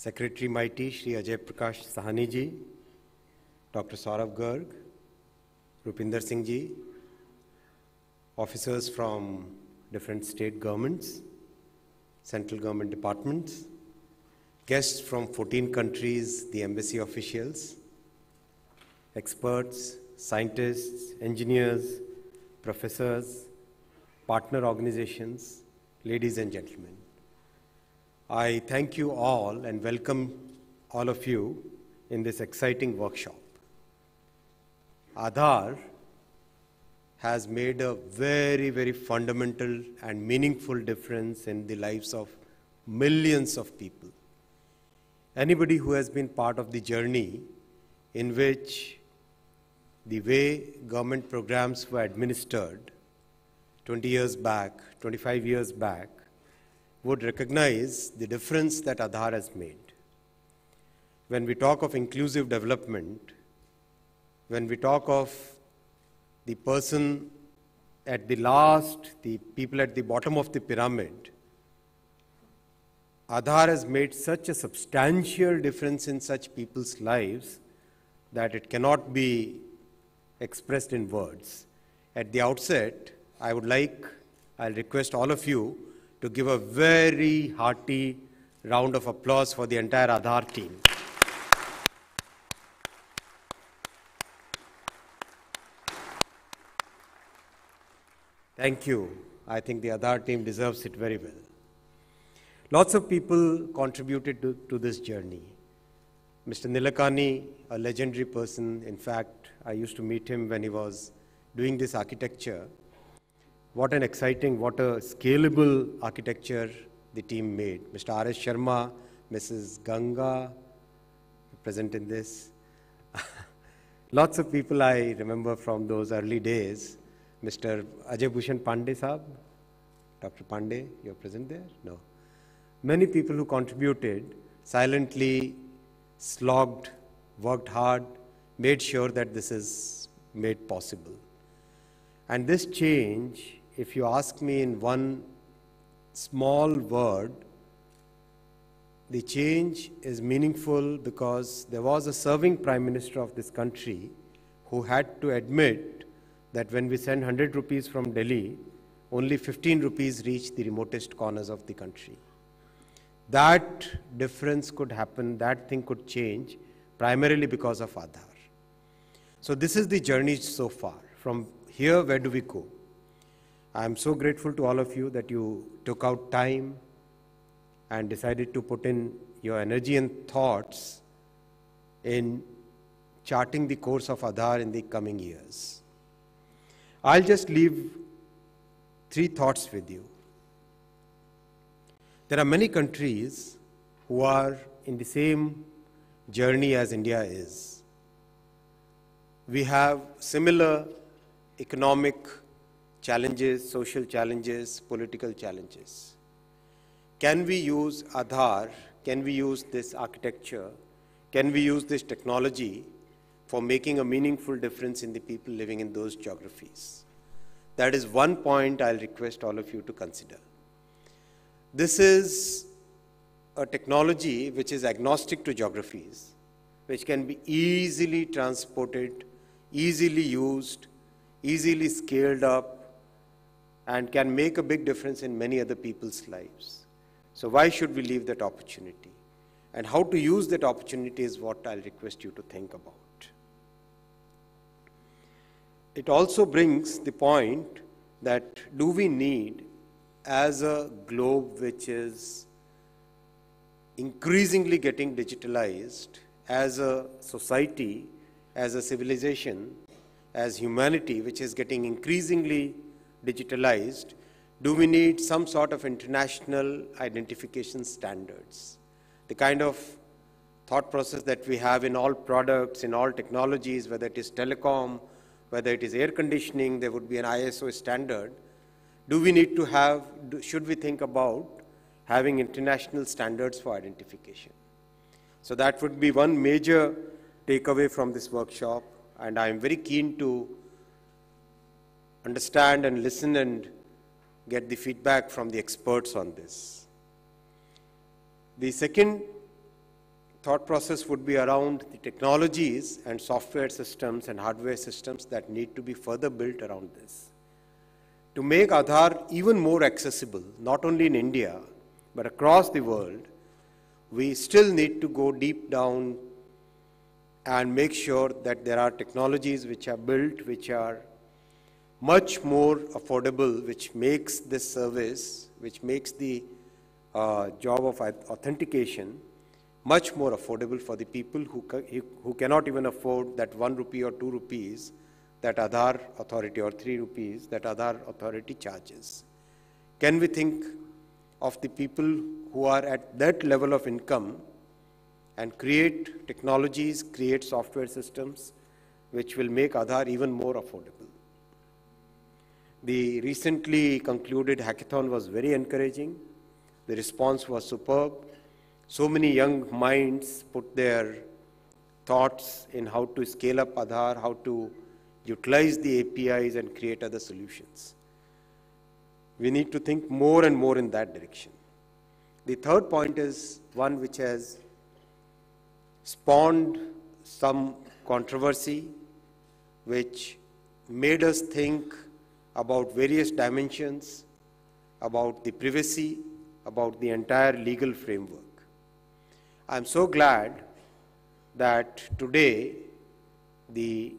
Secretary MeitY Shri Ajay Prakash Sawhney ji, Dr. Saurabh Garg, Rupinder Singh ji, officers from different state governments, central government departments, guests from 14 countries, the embassy officials, experts, scientists, engineers, professors, partner organizations, ladies and gentlemen. I thank you all and welcome all of you in this exciting workshop. Aadhaar has made a very, very fundamental and meaningful difference in the lives of millions of people. Anybody who has been part of the journey in which the way government programs were administered 20 years back, 25 years back, would recognize the difference that Aadhaar has made. When we talk of inclusive development, when we talk of the person at the last, the people at the bottom of the pyramid, Aadhaar has made such a substantial difference in such people's lives that it cannot be expressed in words. At the outset, I would like, I'll request all of you to give a very hearty round of applause for the entire Aadhaar team. Thank you. I think the Aadhaar team deserves it very well. Lots of people contributed to, to this journey. Mr. Nilekani, a legendary person, in fact, I used to meet him when he was doing this architecture. What an exciting, what a scalable architecture the team made. Mr. R.S. Sharma, Mrs. Ganga, present in this. Lots of people I remember from those early days. Mr. Ajay Bhushan Pandey Saab, Dr. Pandey, you're present there? No. Many people who contributed silently slogged, worked hard, made sure that this is made possible. And this change, if you ask me in one small word, the change is meaningful because there was a serving prime minister of this country who had to admit that when we send 100 rupees from Delhi, only 15 rupees reach the remotest corners of the country. That difference could happen, that thing could change primarily because of Aadhaar. So this is the journey so far. From here, where do we go? I am so grateful to all of you that you took out time and decided to put in your energy and thoughts in charting the course of Aadhaar in the coming years. I'll just leave three thoughts with you. There are many countries who are in the same journey as India is. We have similar economic challenges, social challenges, political challenges. Can we use Aadhaar? Can we use this architecture? Can we use this technology for making a meaningful difference in the people living in those geographies? That is one point I'll request all of you to consider. This is a technology which is agnostic to geographies, which can be easily transported, easily used, easily scaled up, and can make a big difference in many other people's lives. So why should we leave that opportunity? And how to use that opportunity is what I'll request you to think about. It also brings the point that do we need as a globe which is increasingly getting digitalized, as a society, as a civilization, as humanity, which is getting increasingly digitalized, do we need some sort of international identification standards? The kind of thought process that we have in all products, in all technologies, whether it is telecom, whether it is air conditioning, there would be an ISO standard. Do we need to have, should we think about having international standards for identification? So that would be one major takeaway from this workshop, and I am very keen to understand and listen and get the feedback from the experts on this. The second thought process would be around the technologies and software systems and hardware systems that need to be further built around this. To make Aadhaar even more accessible, not only in India, but across the world, we still need to go deep down and make sure that there are technologies which are built which are much more affordable, which makes this service, which makes the uh, job of authentication much more affordable for the people who, who cannot even afford that one rupee or two rupees that Aadhaar authority or three rupees that Aadhaar authority charges. Can we think of the people who are at that level of income and create technologies, create software systems which will make Aadhaar even more affordable. The recently concluded hackathon was very encouraging. The response was superb. So many young minds put their thoughts in how to scale up Aadhaar, how to utilize the APIs and create other solutions. We need to think more and more in that direction. The third point is one which has spawned some controversy, which made us think about various dimensions, about the privacy, about the entire legal framework. I'm so glad that today the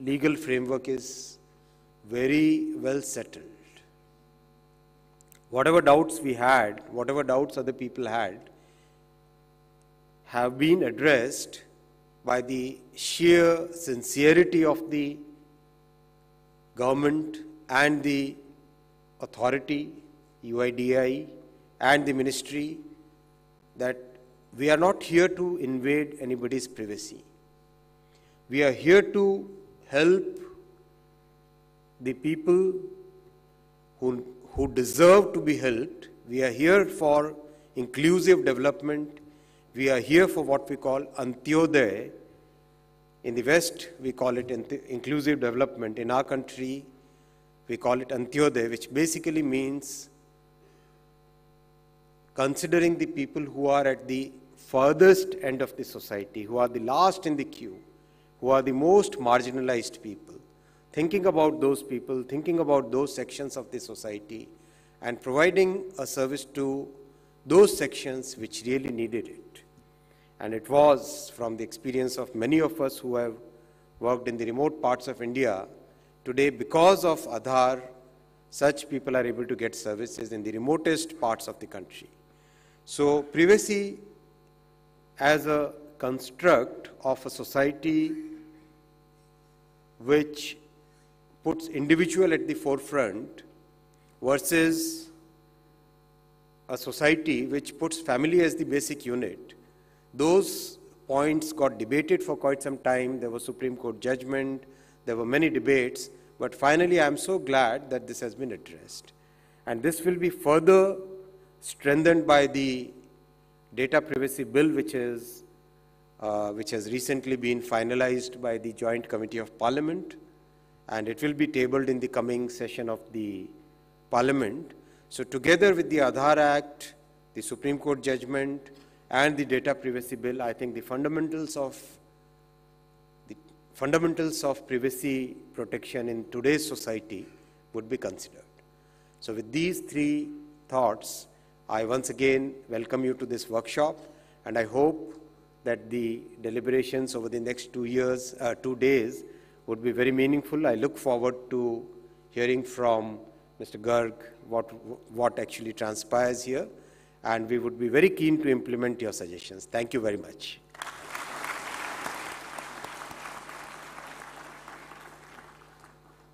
legal framework is very well settled. Whatever doubts we had, whatever doubts other people had, have been addressed by the sheer sincerity of the government and the authority, UIDAI, and the ministry that we are not here to invade anybody's privacy. We are here to help the people who, who deserve to be helped. We are here for inclusive development. We are here for what we call Antyodaya. In the West, we call it inclusive development. In our country, we call it Antyodaya, which basically means considering the people who are at the furthest end of the society, who are the last in the queue, who are the most marginalized people, thinking about those people, thinking about those sections of the society, and providing a service to those sections which really needed it. And it was from the experience of many of us who have worked in the remote parts of India, today because of Aadhaar, such people are able to get services in the remotest parts of the country. So privacy as a construct of a society which puts individual at the forefront versus a society which puts family as the basic unit, those points got debated for quite some time. There was Supreme Court judgment, there were many debates, but finally I'm so glad that this has been addressed. And this will be further strengthened by the data privacy bill, which is uh, which has recently been finalized by the Joint Committee of Parliament, and it will be tabled in the coming session of the Parliament. So together with the Aadhaar Act, the Supreme Court judgment, and the Data Privacy Bill, I think the fundamentals of fundamentals of privacy protection in today's society would be considered. So with these three thoughts, I once again welcome you to this workshop, and I hope that the deliberations over the next two years, uh, two days, would be very meaningful. I look forward to hearing from Mr. Garg what, what actually transpires here, and we would be very keen to implement your suggestions. Thank you very much.